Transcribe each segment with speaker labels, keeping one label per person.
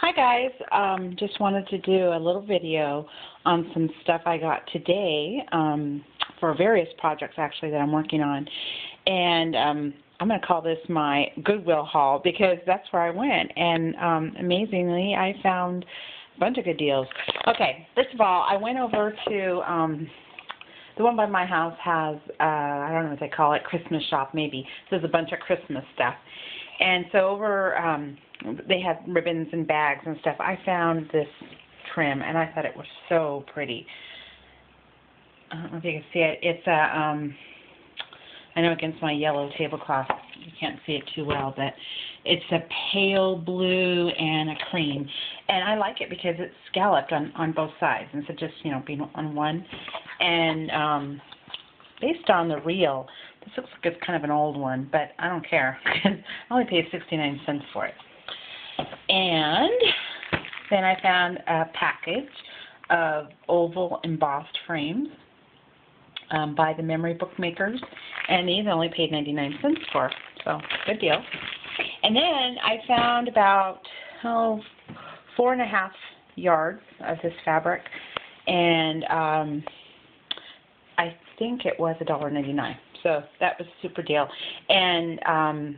Speaker 1: Hi guys, um, just wanted to do a little video on some stuff I got today um, for various projects actually that I'm working on. And um, I'm going to call this my Goodwill haul because that's where I went. And um, amazingly, I found a bunch of good deals. Okay, first of all, I went over to um, the one by my house has, uh, I don't know what they call it, Christmas shop maybe. So there's a bunch of Christmas stuff. And so over, um, they had ribbons and bags and stuff. I found this trim, and I thought it was so pretty. I don't know if you can see it. It's a, um, I know against my yellow tablecloth, you can't see it too well, but it's a pale blue and a cream. And I like it because it's scalloped on, on both sides instead of just, you know, being on one. And um, based on the reel, this looks like it's kind of an old one, but I don't care. I only paid 69 cents for it. And then I found a package of oval embossed frames um, by the Memory Bookmakers, and these I only paid 99 cents for, so good deal. And then I found about, oh, four and a half yards of this fabric, and um, I think it was $1.99. So that was a super deal. And um,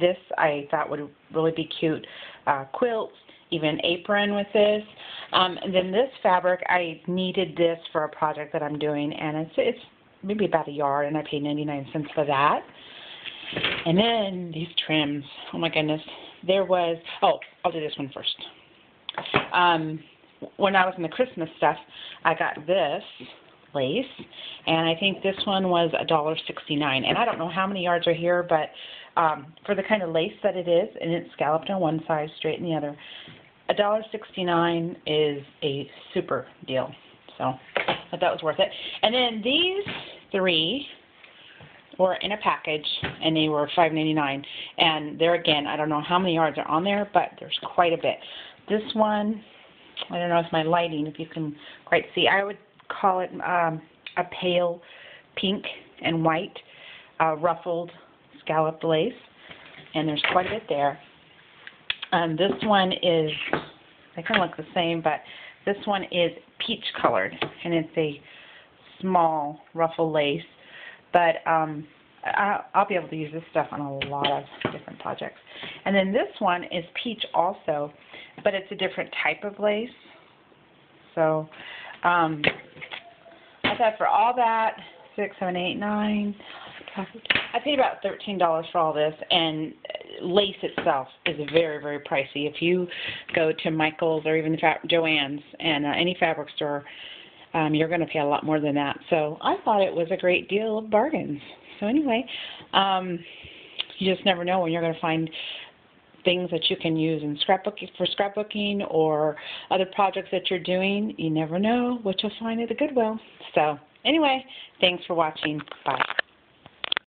Speaker 1: this I thought would really be cute. Uh, quilts, even apron with this. Um, and then this fabric, I needed this for a project that I'm doing, and it's it's maybe about a yard, and I paid 99 cents for that. And then these trims. Oh my goodness. There was, oh, I'll do this one first. Um, when I was in the Christmas stuff, I got this lace, and I think this one was a dollar sixty-nine. And I don't know how many yards are here, but um, for the kind of lace that it is, and it's scalloped on one side, straight in the other, a dollar sixty-nine is a super deal. So I that was worth it. And then these three were in a package, and they were five ninety-nine. And there again, I don't know how many yards are on there, but there's quite a bit. This one, I don't know if my lighting, if you can quite see. I would call it um, a pale pink and white uh, ruffled scalloped lace, and there's quite a bit there. Um, this one is, they kind of look the same, but this one is peach colored, and it's a small ruffle lace, but um, I, I'll be able to use this stuff on a lot of different projects. And then this one is peach also, but it's a different type of lace. So um, I thought for all that, six, seven, eight, nine, I paid about thirteen dollars for all this, and lace itself is very, very pricey. If you go to Michael's or even the fa- Joann's and uh, any fabric store, um, you're going to pay a lot more than that. So I thought it was a great deal of bargains. So anyway, um, you just never know when you're going to find things that you can use in scrapbooking for scrapbooking or other projects that you're doing. You never know what you'll find at the Goodwill. So anyway, thanks for watching. Bye.